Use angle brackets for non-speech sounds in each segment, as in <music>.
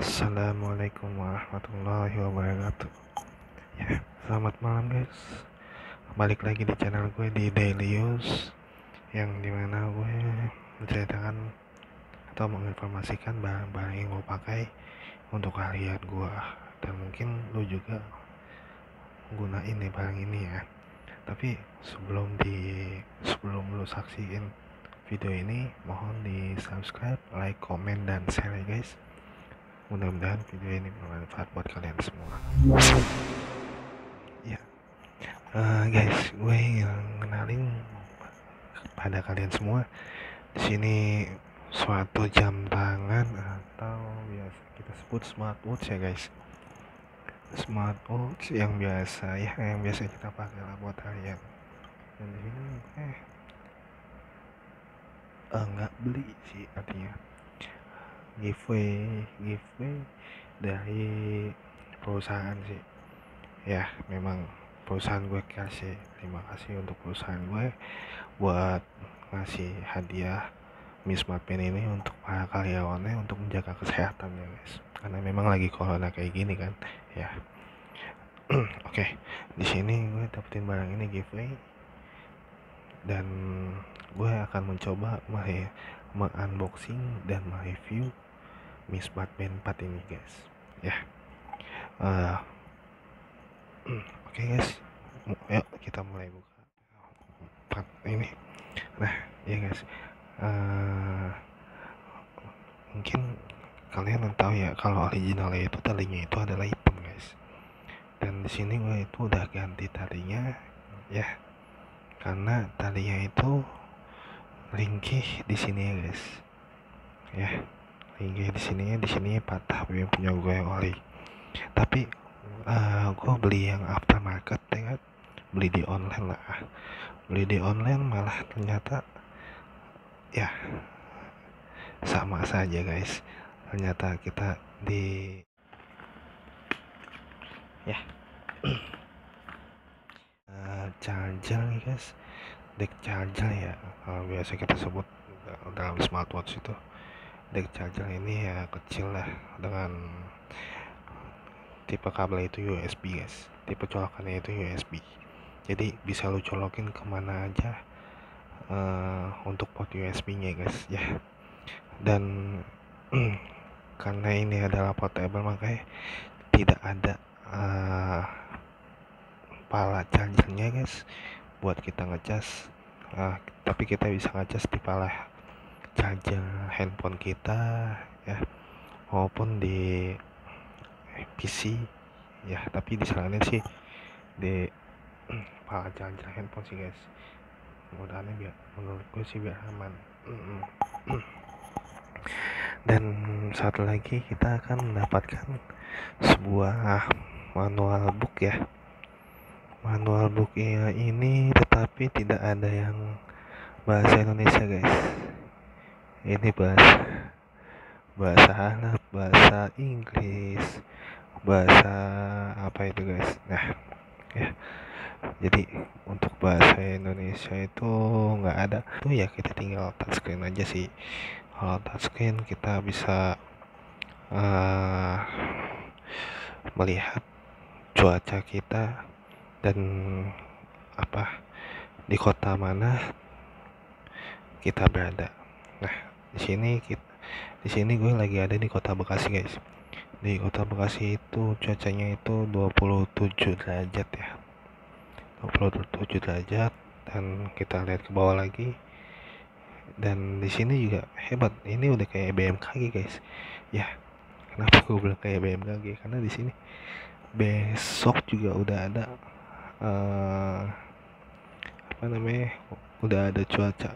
Assalamualaikum warahmatullahi wabarakatuh. Ya, selamat malam guys. Balik lagi di channel gue di Daily News Yang di mana gue menceritakan Atau menginformasikan barang-barang yang gue pakai Untuk kalian gue. Dan mungkin lu juga Gunain nih barang ini ya. Tapi sebelum di Sebelum lu saksiin video ini Mohon di subscribe, like, komen, dan share ya guys mudah-mudahan video ini bermanfaat buat kalian semua. Ya. Uh, guys gue ingin kenalin pada kalian semua di sini suatu jam tangan atau biasa kita sebut smartwatch ya guys. Smartwatch yang biasa ya yang biasa kita pakai lah buat harian dan di sini eh uh, nggak beli sih artinya giveaway giveaway dari perusahaan sih. Ya memang perusahaan gue kasih. Terima kasih untuk perusahaan gue buat ngasih hadiah Miss Pen ini untuk para karyawannya untuk menjaga kesehatan ya guys. Karena memang lagi corona kayak gini kan ya. <clears throat> Oke okay. di sini gue dapetin barang ini giveaway. Dan gue akan mencoba mengunboxing dan mereview Miss Batman 4 ini guys. Ya. Uh, <clears throat> oke okay guys. Yuk kita mulai buka part ini. Nah ya guys. Uh, mungkin kalian tahu ya kalau originalnya itu talinya itu adalah hitam guys. Dan di sini gue itu udah ganti talinya ya. Karena talinya itu ringkih di sini ya guys. Ya hingga di sini di sini patah yang punya gue oli. Tapi uh, gue beli yang aftermarket ya kan? Beli di online lah. Beli di online malah ternyata ya sama saja guys. Ternyata kita di ya. Uh, <clears throat> charger nih guys. Deck charger ya kalau biasa kita sebut dalam smartwatch itu deck charger ini ya kecil lah dengan tipe kabel itu USB guys. Tipe colokannya itu USB jadi bisa lu colokin ke mana aja uh, untuk port USB nya guys ya. Dan <clears throat> karena ini adalah portable makanya tidak ada uh, pala chargernya guys buat kita ngecas. Uh, tapi kita bisa ngecas di pala charger handphone kita ya. Maupun di PC ya. Tapi disaranin sih di <clears throat> para charger handphone sih guys. Mudah biar menurut gue sih biar aman. <clears throat> Dan satu lagi kita akan mendapatkan sebuah manual book ya. Manual book ini tetapi tidak ada yang bahasa Indonesia guys ini bahasa bahasa Arab bahasa Inggris bahasa apa itu guys? Nah ya. Jadi untuk bahasa Indonesia itu nggak ada. Tuh ya kita tinggal touchscreen aja sih. Kalau touchscreen kita bisa uh, melihat cuaca kita dan apa di kota mana kita berada. Nah di sini kita di sini gue lagi ada di kota Bekasi guys. Di kota Bekasi itu cuacanya itu 27 derajat ya. 27 derajat dan kita lihat ke bawah lagi. Dan di sini juga hebat. Ini udah kayak BMKG guys. Ya kenapa gue bilang kayak BMKG karena di sini besok juga udah ada uh, apa namanya udah ada cuaca.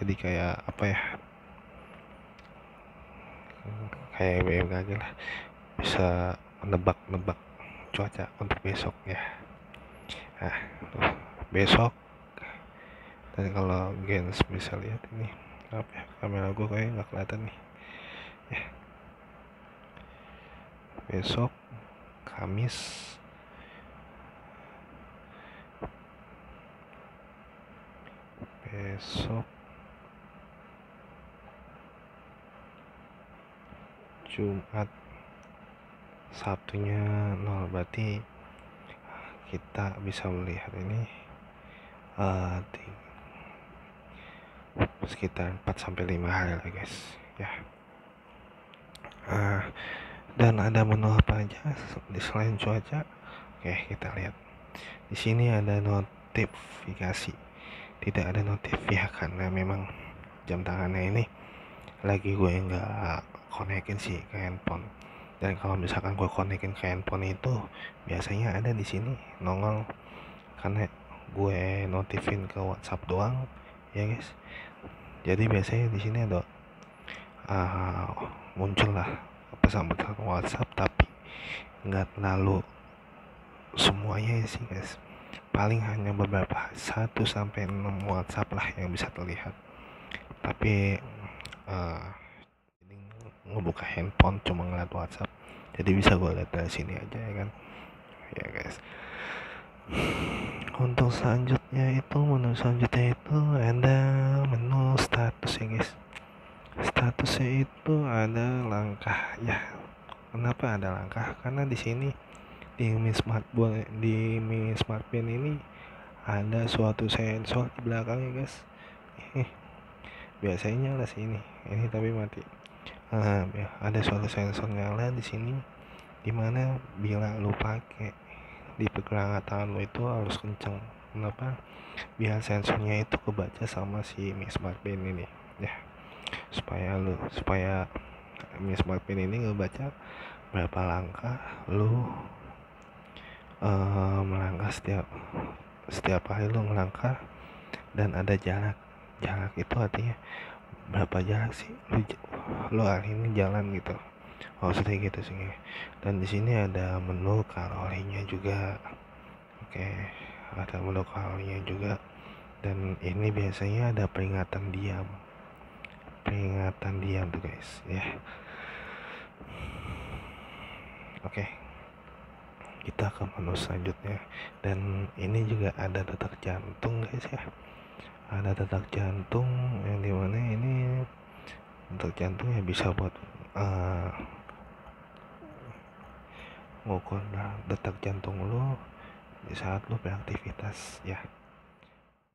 Jadi kayak apa ya kayak BMKG lah. Bisa menebak-nebak cuaca untuk besok ya. Nah besok. Dan kalau gens bisa lihat ini. Apa ya kamera gue kayak nggak kelihatan nih. Ya. Besok Kamis. Besok Jumat. Sabtunya nol berarti kita bisa melihat ini uh, di sekitar 4 sampai 5 hari lah guys ya. Uh, dan ada menu apa aja selain cuaca? Oke kita lihat. Di sini ada notifikasi. Tidak ada notifikasi karena memang jam tangannya ini lagi gue nggak konekin sih ke handphone. Dan kalau misalkan gue konekin ke handphone itu biasanya ada di sini nongol. Karena gue notifin ke WhatsApp doang ya guys. Jadi biasanya di sini ada uh, muncul lah pesan-pesan WhatsApp tapi nggak terlalu semuanya sih guys. Paling hanya beberapa satu sampai enam WhatsApp lah yang bisa terlihat. Tapi uh, ngebuka handphone cuma ngeliat WhatsApp. Jadi bisa gue lihat dari sini aja ya kan? Ya guys. Untuk selanjutnya itu menu selanjutnya itu ada menu status ya guys. Statusnya itu ada langkah ya. Kenapa ada langkah? Karena di sini di Mi Smart di Mi Smart Band ini ada suatu sensor di belakang ya guys biasanya nyala sini. Ini tapi mati uh, ada suatu sensor nyala di sini di mana bila lu pakai di pergelangan tangan lu itu harus kenceng. Kenapa? Biar sensornya itu kebaca sama si Mi Smart ini ya. Supaya lu supaya Mi Smart Band ini ngebaca berapa langkah lu uh, melangkah setiap setiap hari lu melangkah dan ada jarak. Jarak itu artinya berapa jarak sih lu lu ini jalan gitu? Maksudnya gitu sih. Dan di sini ada menu kalorinya juga. Oke ada menu kalorinya juga. Dan ini biasanya ada peringatan diam. Peringatan diam tuh guys ya. Oke kita ke menu selanjutnya. Dan ini juga ada detak jantung guys ya ada detak jantung yang di mana ini detak jantung ya bisa buat uh, ngukur detak jantung lo di saat lo beraktivitas ya.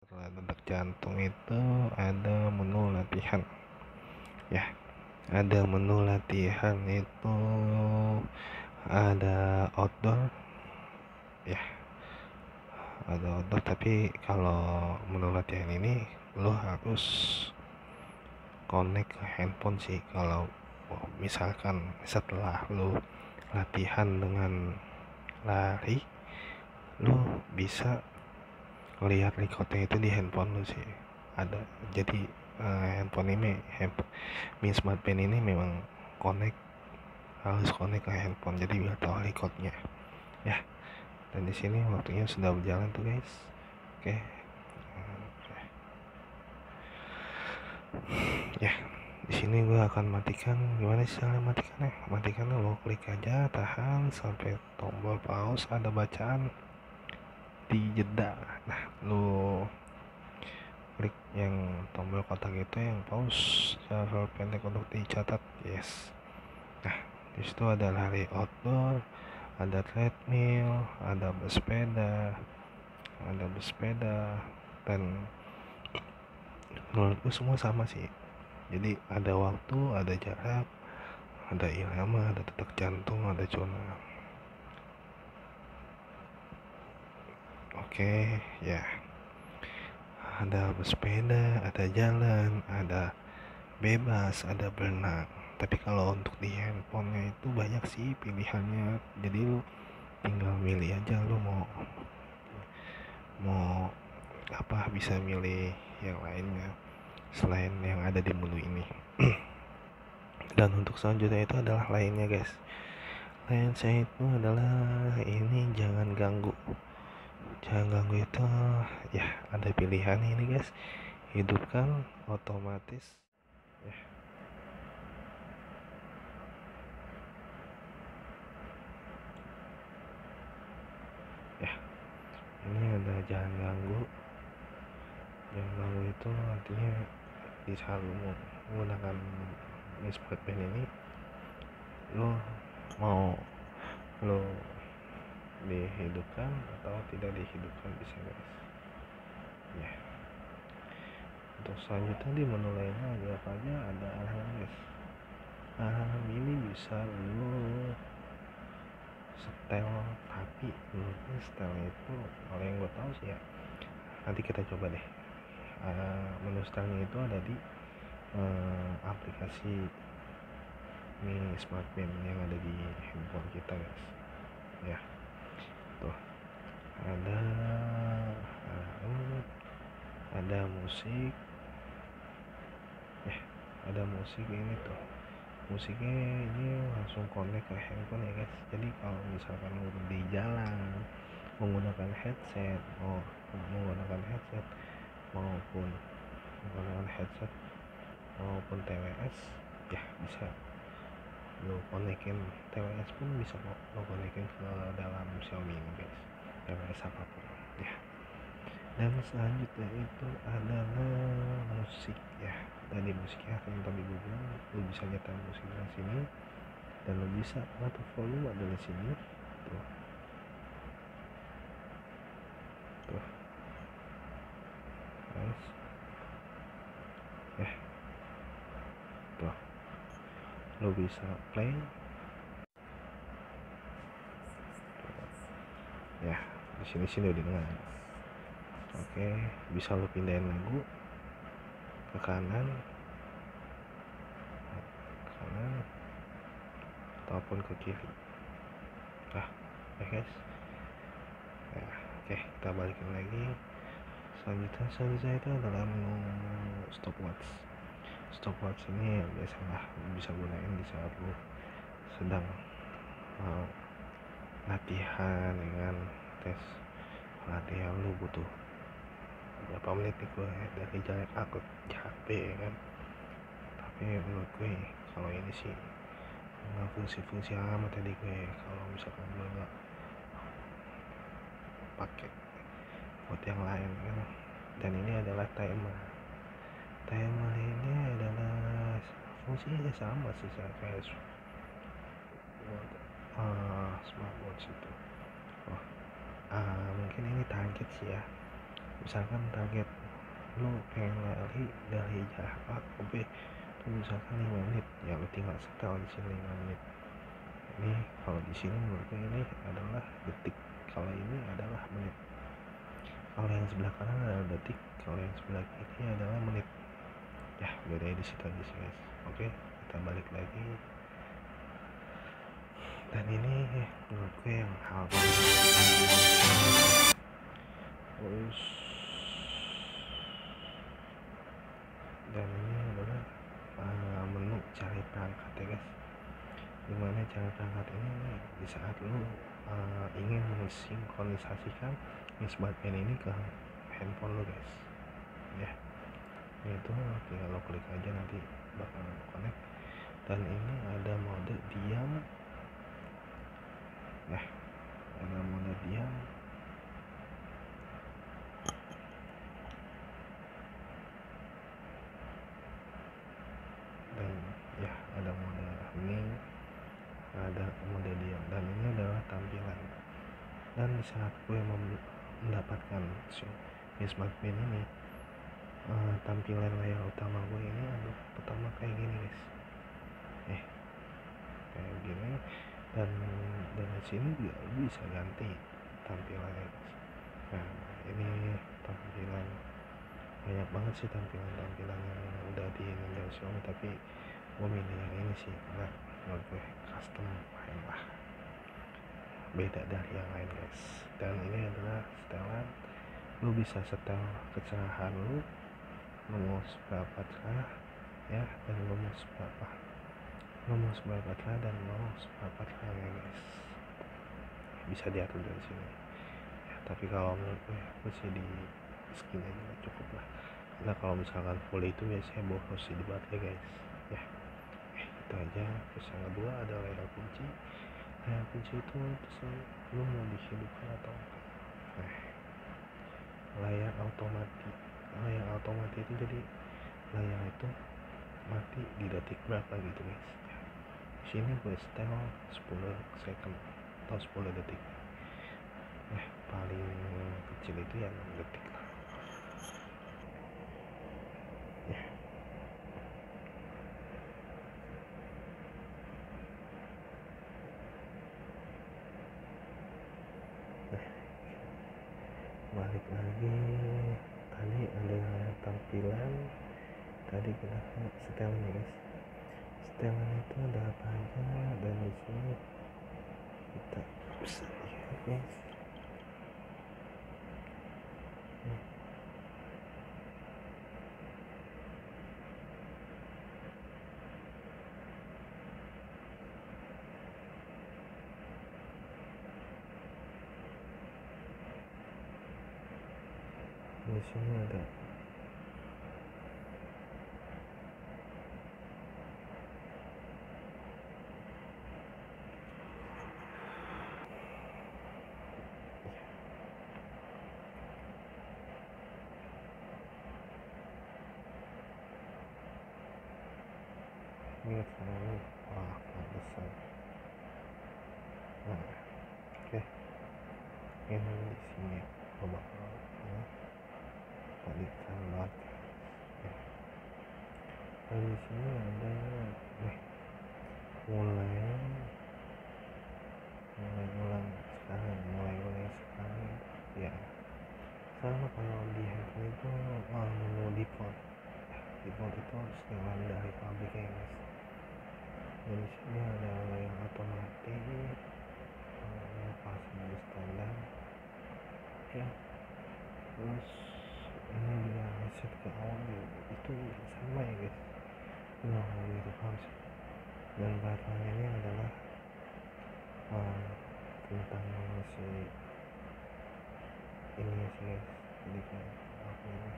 Setelah detak jantung itu ada menu latihan ya. Ada menu latihan itu ada outdoor ya ada outdoor tapi kalau menurut latihan ini lo harus connect ke handphone sih. Kalau misalkan setelah lo latihan dengan lari lo bisa lihat recordnya itu di handphone lo sih. Ada jadi uh, handphone ini handphone Mi Pen ini memang connect harus connect ke handphone. Jadi biar tahu recordnya ya dan di sini waktunya sudah berjalan tuh guys. Oke. Ya di sini gue akan matikan. Gimana sih cara matikannya? Matikannya lo klik aja tahan sampai tombol pause ada bacaan di jeda. Nah lo klik yang tombol kotak itu yang pause secara pendek untuk dicatat. Yes. Nah di situ ada lari outdoor ada treadmill ada bersepeda ada bersepeda dan menurutku semua sama sih. Jadi ada waktu ada jarak ada irama ada detak jantung ada zona. Oke ya. Ada bersepeda ada jalan ada bebas ada berenang tapi kalau untuk di handphonenya itu banyak sih pilihannya. Jadi lu tinggal milih aja lu mau mau apa bisa milih yang lainnya selain yang ada di menu ini. <clears throat> Dan untuk selanjutnya itu adalah lainnya guys. Lain saya itu adalah ini jangan ganggu. Jangan ganggu itu ya ada pilihan ini guys. Hidupkan otomatis ya ini ada jangan ganggu. Jangan ganggu itu artinya di saat lo menggunakan smart pen ini lo mau lo dihidupkan atau tidak dihidupkan bisa guys ya. Untuk selanjutnya di menu lainnya ada apa aja? Ada alarm guys alarm ini bisa lo setel tapi menurutnya setelnya itu kalau yang gue tahu sih ya nanti kita coba deh. Uh, menu setelnya itu ada di uh, aplikasi Mi Smart Band yang ada di handphone kita guys. Ya tuh. Ada uh, ada musik. Ya ada musik ini tuh musiknya ini langsung connect ke handphone ya guys. Jadi kalau misalkan lu di jalan menggunakan headset oh menggunakan headset maupun menggunakan headset maupun TWS ya bisa lo konekin. TWS pun bisa lo konekin ke dalam Xiaomi ini guys. TWS apa pun ya. Dan selanjutnya itu adalah musik ya tadi musiknya akan tadi gue bilang lo bisa nyetel musik dari sini dan lo bisa auto volume ada di sini tuh. Tuh. Guys ya tuh. Lo bisa play. Ya di sini sini udah dengar. Oke bisa lo pindahin lagu ke kanan. Ke kanan. Ataupun ke kiri. Nah ya guys. Ya, oke kita balikin lagi. Selanjutnya selanjutnya itu adalah menu stopwatch. Stopwatch ini biasalah bisa gunain di saat lo sedang uh, latihan dengan tes. Latihan lu butuh berapa menit nih gue dari jalan A ke jalan B ya kan? Tapi menurut gue kalau ini sih nggak fungsi-fungsi amat tadi gue kalau misalkan gue nggak pakai buat yang lain kan? Dan ini adalah timer. Timer ini adalah fungsinya sama sih kayak uh, smartwatch itu. Oh, uh, mungkin ini target sih ya misalkan target lu pengen lari dari jarak A ke B itu misalkan 5 menit ya lu tinggal setel di sini 5 menit. Ini kalau di sini menurutku ini adalah detik kalau ini adalah menit. Kalau yang sebelah kanan adalah detik kalau yang sebelah kiri adalah menit. Ya beda di situ aja sih guys. Oke kita balik lagi. Dan ini menurutku yang hal terus dan ini adalah uh, menu cari perangkat ya guys. Di mana cara perangkat ini di saat lu uh, ingin mensinkronisasikan smartphone ini ke handphone lo guys. Ya. Itu tinggal lo klik aja nanti bakal connect. Dan ini ada mode diam ya ada mode diam dan ya ada mode hening ada mode diam dan ini adalah tampilan dan di saat gue mendapatkan smartphone ini uh, tampilan layar utama gue ini adalah pertama kayak gini guys. Eh kayak gini. Dan dari sini juga bisa ganti tampilannya guys. Nah ini tampilan banyak banget sih tampilan-tampilan yang udah di Xiaomi tapi gue milih yang ini sih karena menurut gue custom main lah beda dari yang lain guys. Dan ini adalah setelan lu bisa setel kecerahan lu lu mau seberapa cerah ya dan lu mau seberapa lu mau seberapa cerah dan mau seberapa cerah ya guys. Bisa diatur dari sini. Ya, tapi kalau menurut gue aku sih di skin aja cukup lah. Karena kalau misalkan full itu biasanya boros di baterai guys. Ya eh, itu aja. Terus yang kedua ada layar kunci layar kunci itu terus lu mau dihidupkan atau enggak? Nah, layar otomatis layar otomatis itu jadi layar itu mati di detik berapa gitu guys? Ya. di sini gue setel 10 second atau 10 detik. Eh paling kecil itu ya 6 detik balik lagi. Tadi ada tampilan. Tadi kita setelan ya guys. Setelan itu ada apa aja? Dan di sini kita bisa lihat guys di sini ada ini selalu wah besar nah oke okay. ini di sini coba ya. tadi banget ya. dan di sini ada nih mulai mulai ulang sekarang mulai ulang sekarang ya sama kalau di handphone itu uh, menu default default itu harus dari pabriknya guys di sini ada yang otomatis yang pas mode standar ya. Terus ini dia reset ke awal itu sama ya guys. Nah gitu sih dan belakangnya ini adalah uh, tentang si ini sih guys jadi kayak apa ini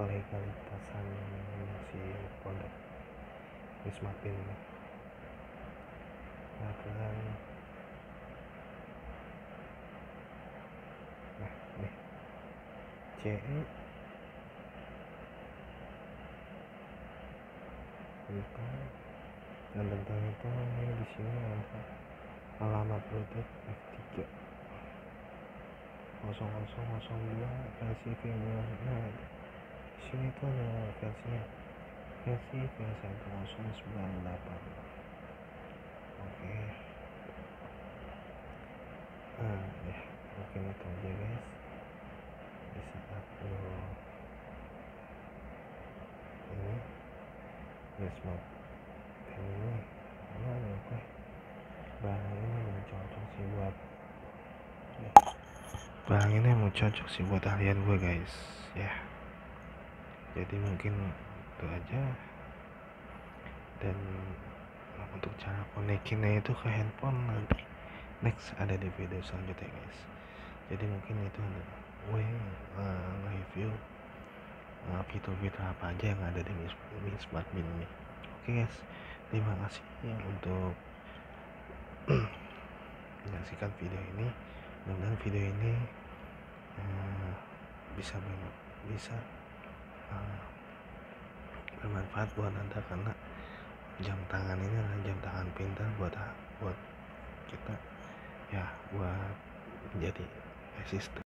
kelegalitasan si produk Wisma Pin ini bakalan nah nih CE tentang dan tentang itu ini di sini ada alamat bluetooth F3 0002 versi firmware nah sini tuh ada versinya. Versi V1098 oke. Nah ya. Mungkin itu aja guys. Di saat lo ini ya smart ini mana nih oke? Barang ini mau cocok sih buat ya. barang ini mau cocok sih buat kalian gue guys ya. Jadi mungkin itu aja. Dan untuk cara konekinnya itu ke handphone nanti. Next ada di video selanjutnya guys. Jadi mungkin itu ada. Gue uh, review uh, fitur-fitur apa aja yang ada di Mi, Smart Min ini. Oke guys. Terima kasih untuk <clears throat> menyaksikan video ini. Mudah video ini uh, bisa bisa uh, bermanfaat buat anda karena jam tangan ini adalah jam tangan pintar buat buat kita ya buat menjadi asisten